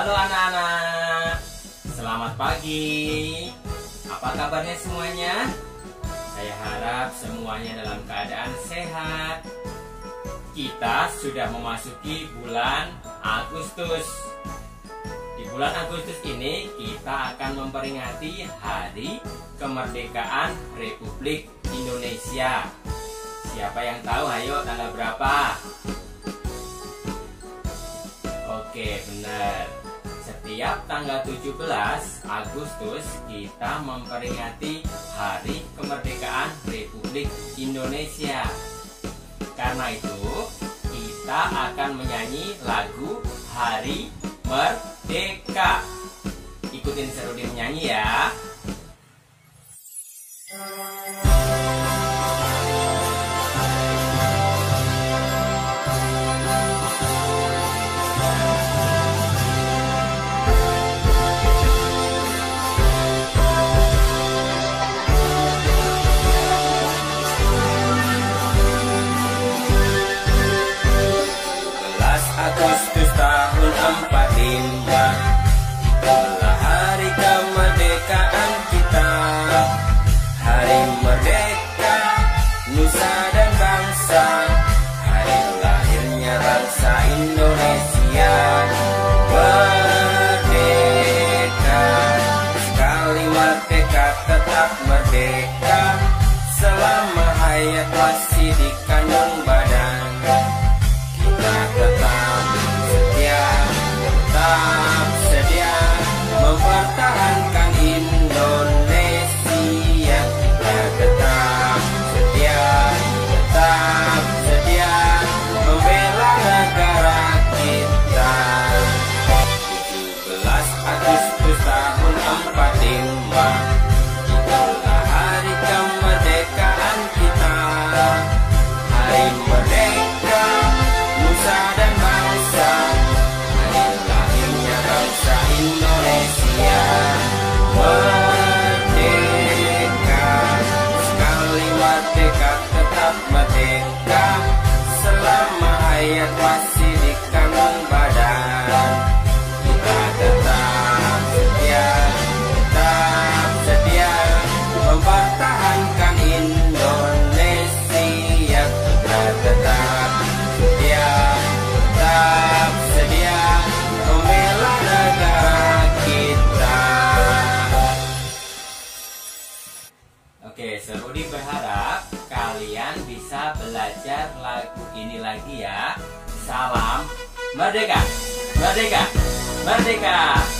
Halo anak-anak, selamat pagi. Apa kabarnya semuanya? Saya harap semuanya dalam keadaan sehat. Kita sudah memasuki bulan Agustus. Di bulan Agustus ini kita akan memperingati Hari Kemerdekaan Republik Indonesia. Siapa yang tahu? Ayo tanggal berapa? Setiap tanggal 17 Agustus kita memperingati Hari Kemerdekaan Republik Indonesia. Karena itu, kita akan menyanyi lagu Hari Merdeka. Ikutin Serudin nyanyi ya. Agustus tahun 45 Itulah hari kemerdekaan kita. Hari merdeka Nusa dan bangsa. Hari lahirnya bangsa Indonesia. Merdeka. Sekali merdeka tetap merdeka. Selama hayat masih dikandung Nusa dan bangsa. Lahirnya bangsa Indonesia? Merdeka. Sekali merdeka tetap merdeka. Selama hayat Oke, Serudi berharap kalian bisa belajar lagu ini lagi ya. Salam Merdeka! Merdeka! Merdeka!